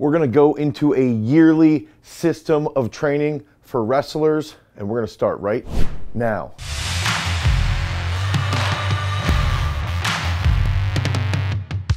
We're gonna go into a yearly system of training for wrestlers, and we're gonna start right now.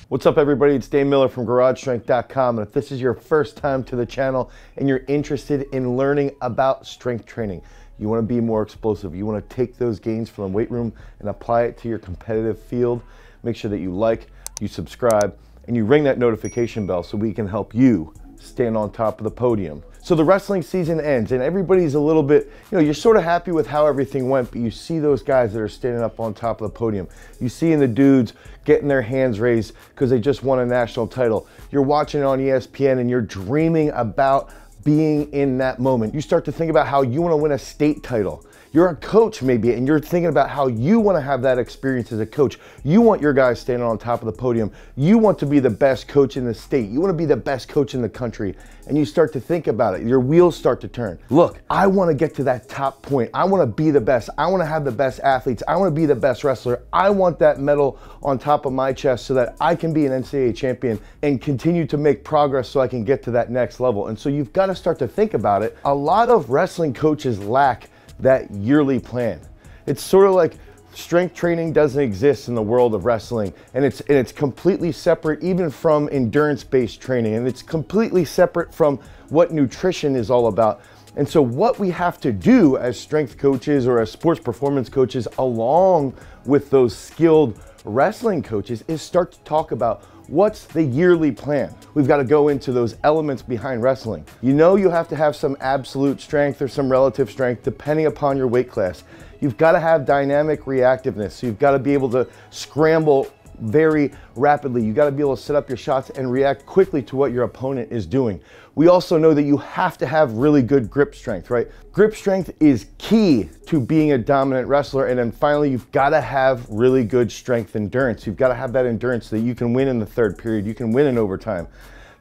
What's up everybody, it's Dane Miller from GarageStrength.com and if this is your first time to the channel and you're interested in learning about strength training, you wanna be more explosive, you wanna take those gains from the weight room and apply it to your competitive field, make sure that you like, you subscribe, and you ring that notification bell so we can help you stand on top of the podium. So the wrestling season ends and everybody's a little bit, you know, you're sort of happy with how everything went, but you see those guys that are standing up on top of the podium. You see in the dudes getting their hands raised because they just won a national title. You're watching it on ESPN and you're dreaming about being in that moment. You start to think about how you want to win a state title. You're a coach maybe, and you're thinking about how you want to have that experience as a coach. You want your guys standing on top of the podium. You want to be the best coach in the state. You want to be the best coach in the country. And you start to think about it. Your wheels start to turn. Look, I want to get to that top point. I want to be the best. I want to have the best athletes. I want to be the best wrestler. I want that medal on top of my chest so that I can be an NCAA champion and continue to make progress so I can get to that next level. And so you've got to start to think about it. A lot of wrestling coaches lack that yearly plan. It's sort of like strength training doesn't exist in the world of wrestling and it's and it's completely separate even from endurance-based training and it's completely separate from what nutrition is all about. And so what we have to do as strength coaches or as sports performance coaches along with those skilled wrestling coaches is start to talk about What's the yearly plan? We've got to go into those elements behind wrestling. You know you have to have some absolute strength or some relative strength depending upon your weight class. You've got to have dynamic reactiveness. So you've got to be able to scramble very rapidly. You got to be able to set up your shots and react quickly to what your opponent is doing. We also know that you have to have really good grip strength, right? Grip strength is key to being a dominant wrestler. And then finally, you've got to have really good strength endurance. You've got to have that endurance so that you can win in the third period, you can win in overtime.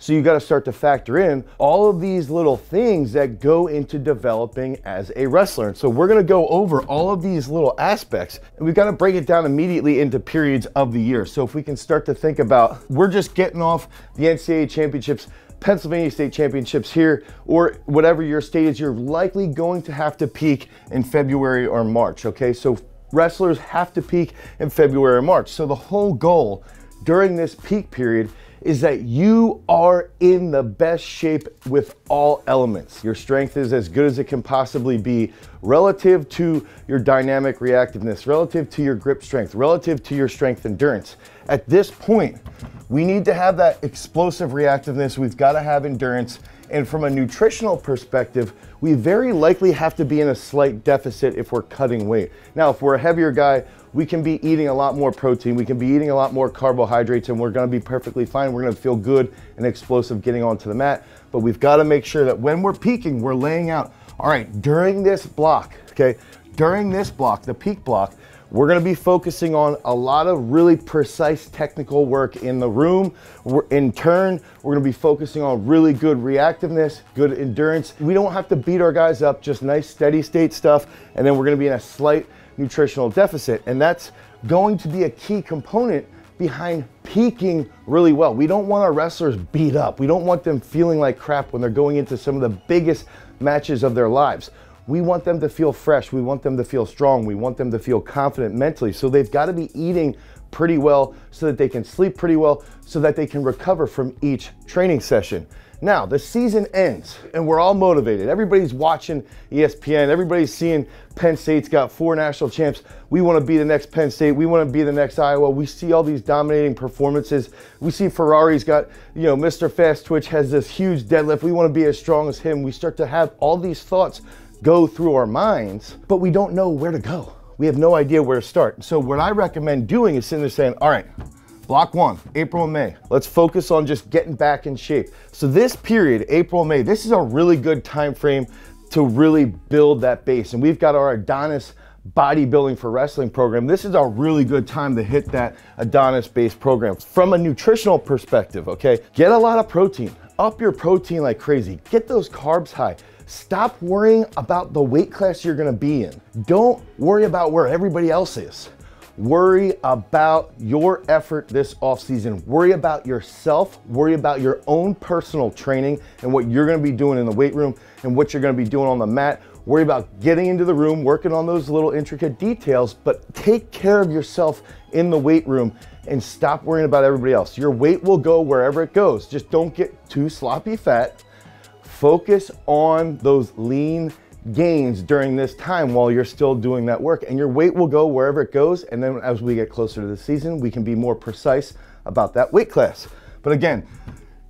So you got to start to factor in all of these little things that go into developing as a wrestler. And so we're going to go over all of these little aspects and we've got to break it down immediately into periods of the year. So if we can start to think about, we're just getting off the NCAA championships Pennsylvania State Championships here, or whatever your state is, you're likely going to have to peak in February or March, okay? So wrestlers have to peak in February or March. So the whole goal during this peak period is that you are in the best shape with all elements. Your strength is as good as it can possibly be relative to your dynamic reactiveness, relative to your grip strength, relative to your strength endurance. At this point, we need to have that explosive reactiveness. We've got to have endurance. And from a nutritional perspective, we very likely have to be in a slight deficit if we're cutting weight. Now, if we're a heavier guy, we can be eating a lot more protein, we can be eating a lot more carbohydrates, and we're gonna be perfectly fine. We're gonna feel good and explosive getting onto the mat. But we've gotta make sure that when we're peaking, we're laying out, all right, during this block, okay, during this block, the peak block, we're gonna be focusing on a lot of really precise technical work in the room. We're, in turn, we're gonna be focusing on really good reactiveness, good endurance. We don't have to beat our guys up, just nice steady state stuff, and then we're gonna be in a slight nutritional deficit. And that's going to be a key component behind peaking really well. We don't want our wrestlers beat up. We don't want them feeling like crap when they're going into some of the biggest matches of their lives. We want them to feel fresh. We want them to feel strong. We want them to feel confident mentally. So they've got to be eating pretty well so that they can sleep pretty well so that they can recover from each training session. Now, the season ends and we're all motivated. Everybody's watching ESPN. Everybody's seeing Penn State's got four national champs. We want to be the next Penn State. We want to be the next Iowa. We see all these dominating performances. We see Ferrari's got, you know, Mr. Fast Twitch has this huge deadlift. We want to be as strong as him. We start to have all these thoughts go through our minds, but we don't know where to go. We have no idea where to start. So what I recommend doing is sitting there saying, all right, Block one, April and May. Let's focus on just getting back in shape. So this period, April May, this is a really good time frame to really build that base. And we've got our Adonis bodybuilding for wrestling program. This is a really good time to hit that Adonis based program. From a nutritional perspective, okay, get a lot of protein. Up your protein like crazy. Get those carbs high. Stop worrying about the weight class you're gonna be in. Don't worry about where everybody else is Worry about your effort this off season. Worry about yourself. Worry about your own personal training and what you're gonna be doing in the weight room and what you're gonna be doing on the mat. Worry about getting into the room, working on those little intricate details, but take care of yourself in the weight room and stop worrying about everybody else. Your weight will go wherever it goes. Just don't get too sloppy fat. Focus on those lean gains during this time while you're still doing that work and your weight will go wherever it goes. And then as we get closer to the season, we can be more precise about that weight class. But again,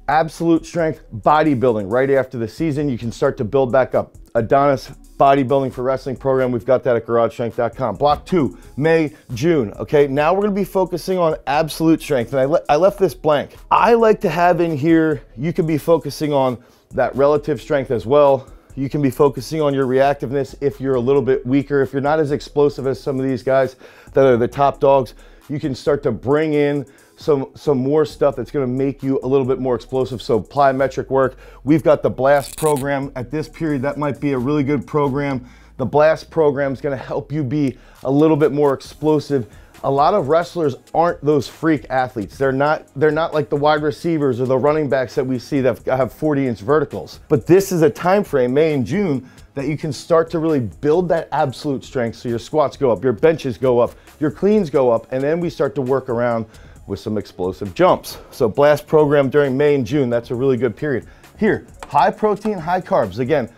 absolute strength bodybuilding right after the season, you can start to build back up. Adonis bodybuilding for wrestling program. We've got that at garagestrength.com. Block two, May, June. Okay, now we're gonna be focusing on absolute strength. And I, le I left this blank. I like to have in here, you could be focusing on that relative strength as well. You can be focusing on your reactiveness if you're a little bit weaker. If you're not as explosive as some of these guys that are the top dogs, you can start to bring in some, some more stuff that's gonna make you a little bit more explosive. So plyometric work. We've got the BLAST program at this period. That might be a really good program. The BLAST program is gonna help you be a little bit more explosive a lot of wrestlers aren't those freak athletes. They're not, they're not like the wide receivers or the running backs that we see that have 40 inch verticals. But this is a time frame, May and June, that you can start to really build that absolute strength. So your squats go up, your benches go up, your cleans go up, and then we start to work around with some explosive jumps. So blast program during May and June, that's a really good period. Here, high protein, high carbs. Again,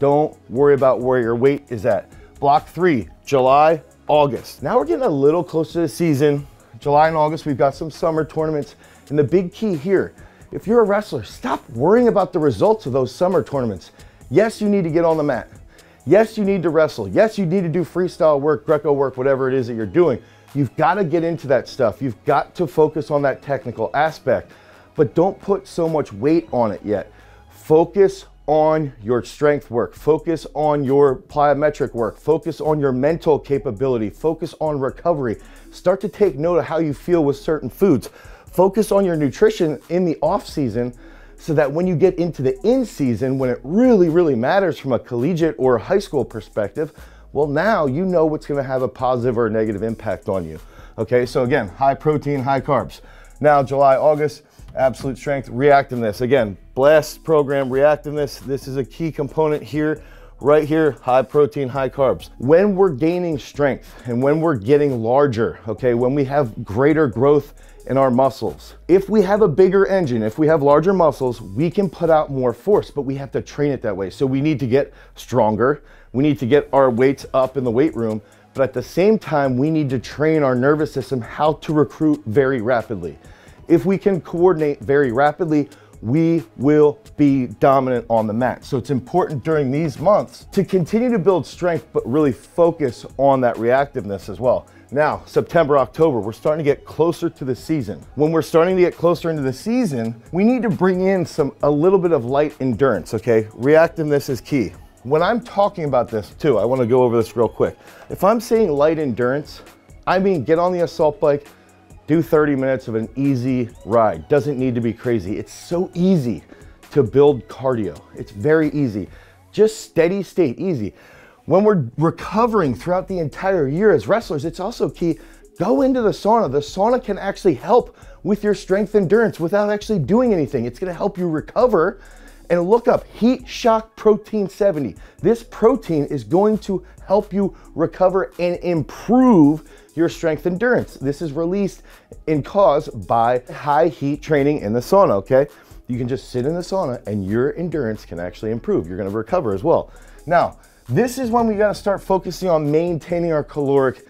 don't worry about where your weight is at. Block three, July, August. Now we're getting a little closer to the season. July and August, we've got some summer tournaments. And the big key here, if you're a wrestler, stop worrying about the results of those summer tournaments. Yes, you need to get on the mat. Yes, you need to wrestle. Yes, you need to do freestyle work, Greco work, whatever it is that you're doing. You've got to get into that stuff. You've got to focus on that technical aspect, but don't put so much weight on it yet. Focus on your strength work, focus on your plyometric work, focus on your mental capability, focus on recovery. Start to take note of how you feel with certain foods. Focus on your nutrition in the off season so that when you get into the in season, when it really, really matters from a collegiate or high school perspective, well, now you know what's gonna have a positive or negative impact on you. Okay, so again, high protein, high carbs. Now, July, August, absolute strength, reactiveness. Again, blast program, reactiveness. This is a key component here, right here, high protein, high carbs. When we're gaining strength and when we're getting larger, okay, when we have greater growth in our muscles, if we have a bigger engine, if we have larger muscles, we can put out more force, but we have to train it that way. So we need to get stronger. We need to get our weights up in the weight room. But at the same time, we need to train our nervous system how to recruit very rapidly. If we can coordinate very rapidly, we will be dominant on the mat. So it's important during these months to continue to build strength, but really focus on that reactiveness as well. Now, September, October, we're starting to get closer to the season. When we're starting to get closer into the season, we need to bring in some, a little bit of light endurance, okay? Reactiveness is key. When I'm talking about this too, I wanna go over this real quick. If I'm saying light endurance, I mean get on the assault bike, do 30 minutes of an easy ride. Doesn't need to be crazy. It's so easy to build cardio. It's very easy. Just steady state, easy. When we're recovering throughout the entire year as wrestlers, it's also key, go into the sauna. The sauna can actually help with your strength and endurance without actually doing anything. It's gonna help you recover and look up Heat Shock Protein 70. This protein is going to help you recover and improve your strength endurance. This is released and caused by high heat training in the sauna, okay? You can just sit in the sauna and your endurance can actually improve. You're gonna recover as well. Now, this is when we gotta start focusing on maintaining our caloric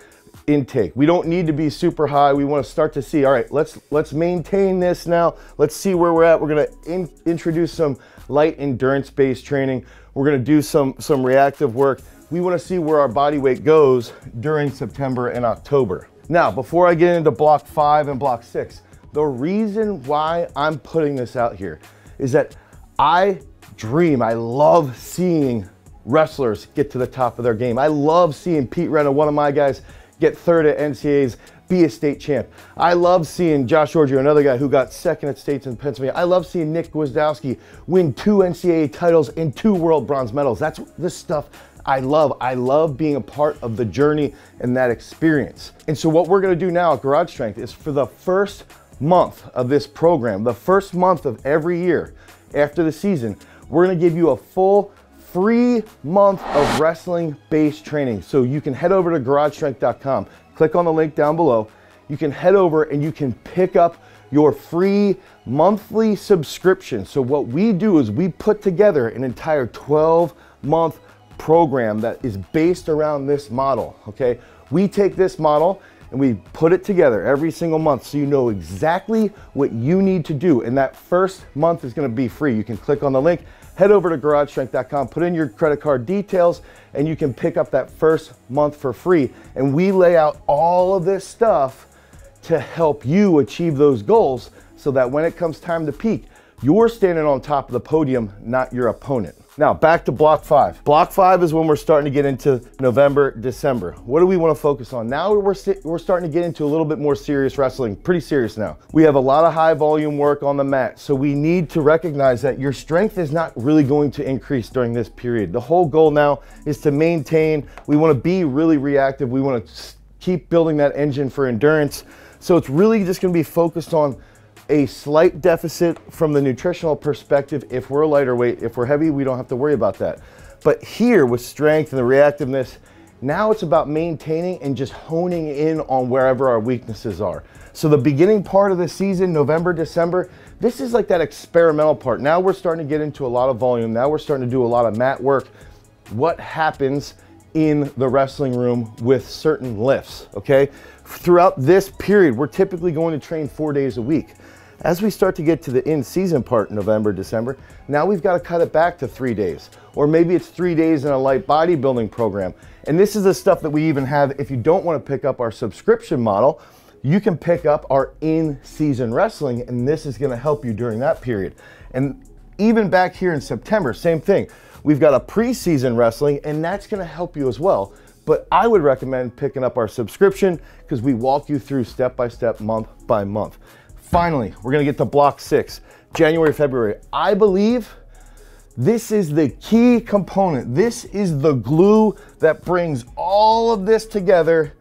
intake. We don't need to be super high. We wanna start to see, all right, let's, let's maintain this now. Let's see where we're at. We're gonna in, introduce some light endurance-based training. We're gonna do some, some reactive work we wanna see where our body weight goes during September and October. Now, before I get into block five and block six, the reason why I'm putting this out here is that I dream, I love seeing wrestlers get to the top of their game. I love seeing Pete Rena, one of my guys, get third at NCAAs, be a state champ. I love seeing Josh Giorgio, another guy who got second at states in Pennsylvania. I love seeing Nick Gwiazdowski win two NCAA titles and two world bronze medals. That's the stuff I love. I love being a part of the journey and that experience. And so what we're gonna do now at Garage Strength is for the first month of this program, the first month of every year after the season, we're gonna give you a full free month of wrestling based training. So you can head over to garagestrength.com, click on the link down below. You can head over and you can pick up your free monthly subscription. So what we do is we put together an entire 12 month program that is based around this model, okay? We take this model and we put it together every single month so you know exactly what you need to do. And that first month is gonna be free. You can click on the link, head over to garagestrength.com, put in your credit card details, and you can pick up that first month for free. And we lay out all of this stuff to help you achieve those goals so that when it comes time to peak, you're standing on top of the podium, not your opponent. Now, back to block five. Block five is when we're starting to get into November, December. What do we want to focus on? Now we're, we're starting to get into a little bit more serious wrestling, pretty serious now. We have a lot of high volume work on the mat, so we need to recognize that your strength is not really going to increase during this period. The whole goal now is to maintain, we want to be really reactive, we want to keep building that engine for endurance. So it's really just going to be focused on a slight deficit from the nutritional perspective if we're lighter weight. If we're heavy, we don't have to worry about that. But here with strength and the reactiveness, now it's about maintaining and just honing in on wherever our weaknesses are. So the beginning part of the season, November, December, this is like that experimental part. Now we're starting to get into a lot of volume. Now we're starting to do a lot of mat work. What happens in the wrestling room with certain lifts, okay? Throughout this period, we're typically going to train four days a week. As we start to get to the in-season part, November, December, now we've got to cut it back to three days. Or maybe it's three days in a light bodybuilding program. And this is the stuff that we even have, if you don't want to pick up our subscription model, you can pick up our in-season wrestling, and this is going to help you during that period. And even back here in September, same thing. We've got a preseason wrestling, and that's going to help you as well. But I would recommend picking up our subscription because we walk you through step by step, month by month. Finally, we're gonna get to block six, January, February. I believe this is the key component. This is the glue that brings all of this together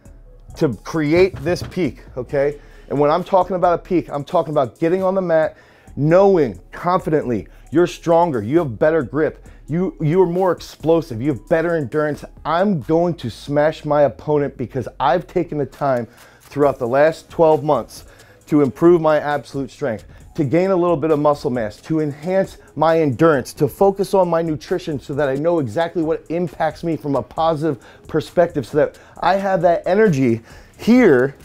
to create this peak, okay? And when I'm talking about a peak, I'm talking about getting on the mat, knowing confidently you're stronger, you have better grip, you, you are more explosive, you have better endurance. I'm going to smash my opponent because I've taken the time throughout the last 12 months to improve my absolute strength, to gain a little bit of muscle mass, to enhance my endurance, to focus on my nutrition so that I know exactly what impacts me from a positive perspective so that I have that energy here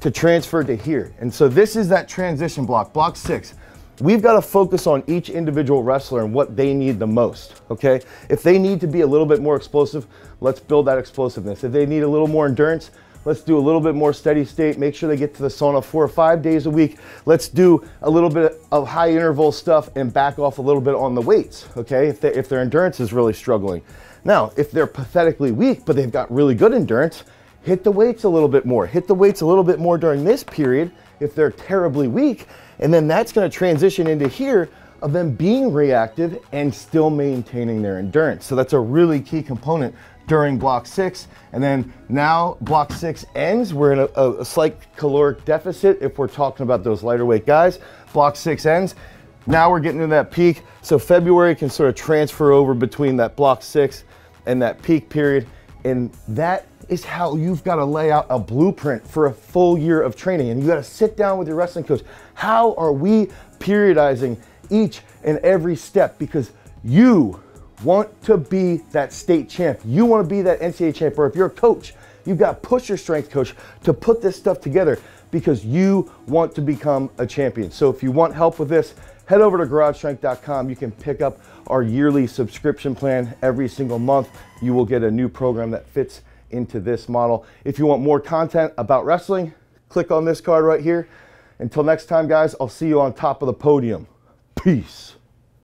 to transfer to here. And so this is that transition block, block six. We've got to focus on each individual wrestler and what they need the most, okay? If they need to be a little bit more explosive, let's build that explosiveness. If they need a little more endurance, Let's do a little bit more steady state. Make sure they get to the sauna four or five days a week. Let's do a little bit of high interval stuff and back off a little bit on the weights, okay? If, they, if their endurance is really struggling. Now, if they're pathetically weak, but they've got really good endurance, hit the weights a little bit more. Hit the weights a little bit more during this period if they're terribly weak. And then that's gonna transition into here of them being reactive and still maintaining their endurance. So that's a really key component during block six. And then now block six ends. We're in a, a, slight caloric deficit if we're talking about those lighter weight guys. Block six ends. Now we're getting to that peak. So February can sort of transfer over between that block six and that peak period. And that is how you've got to lay out a blueprint for a full year of training. And you got to sit down with your wrestling coach. How are we periodizing each and every step? Because you want to be that state champ. You want to be that NCAA champ. Or if you're a coach, you've got to push your strength coach to put this stuff together because you want to become a champion. So if you want help with this, head over to garagestrength.com. You can pick up our yearly subscription plan every single month. You will get a new program that fits into this model. If you want more content about wrestling, click on this card right here. Until next time, guys, I'll see you on top of the podium. Peace.